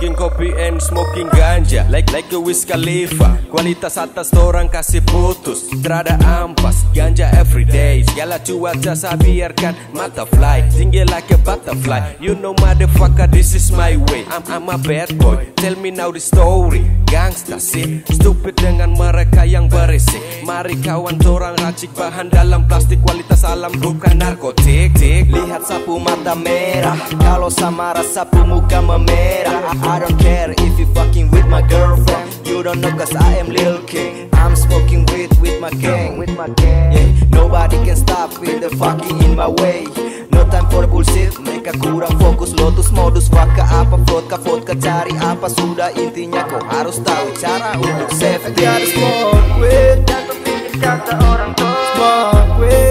Drinking kopi and smoking ganja Like like a Wiz Khalifa. Kualitas atas orang kasih putus Terada ampas. Ganja everyday Segala cuaca saya biarkan mata fly. Tinggi like a butterfly. You know motherfucker this is my way. I'm, I'm a bad boy. Tell me now the story Gangsta sih. Stupid dengan mereka yang berisik. Mari kawan orang racik bahan dalam plastik. Kualitas alam bukan narkotik. Tik. Lihat sapu mata merah. Kalau sama rasa sapu muka memerah. I don't care if you fucking with my girlfriend You don't know cause I am Lil King. I'm smoking weed with my gang. With my gang. Yeah, Nobody can stop with the fucking in my way. No time for bullshit Mereka kurang fokus Lotus modus Vodka apa vodka vodka Cari apa sudah intinya Kau harus tahu cara untuk safety. Gotta smoke weed kata orang tua. Smoke weed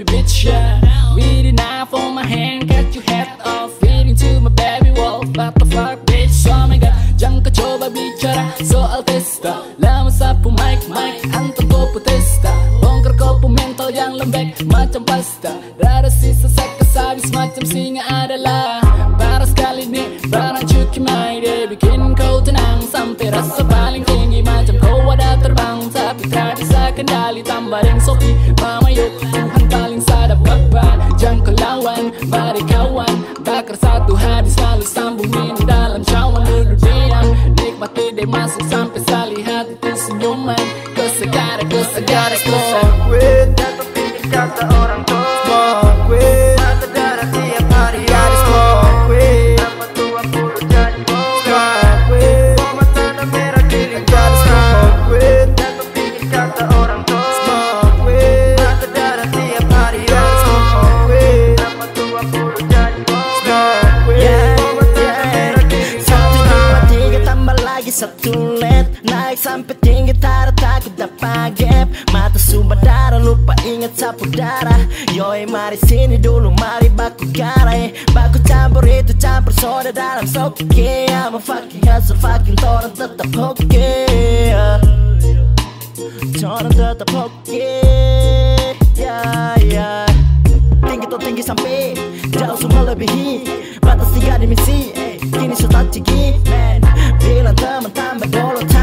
movie, bitch. Yeah. With a knife on my hand, cut your head off. Feeding to my baby wolf. What the fuck, bitch? Oh my god, jangan kau coba bicara soal testa. Lama sapu mic mic, anton kopu testa. Bongkar kopu mental yang lembek macam pasta. Rada sisa sekas habis macam singa adalah. Parah sekali nih, barang cuki my day Bikin kau tenang sampai rasa paling tinggi Macam kau ada terbang tapi tak bisa kendali Tambah yang sopi, mama yuk kau lawan, mari kawan. Bakar satu hadis lalu sambungin dalam cawan Duduk diam, nikmati deh masuk sampai salihat itu senyuman Kesegara, kesegara, kesegara weed Jatuh pinggir kata led Naik sampai tinggi tara takut dapat gap Mata sumber darah lupa ingat sapu darah. Yoi mari sini dulu mari baku garai. Baku campur itu campur soda dalam soke I'm a fucking hustle fucking torrent tetap oke Torrent tetap oke Ya ya Tinggi tuh tinggi sampai jauh semua lebihi Batas tiga dimensi eh, Kini sudah tinggi man Bilang teman tambah dulu tambah lagi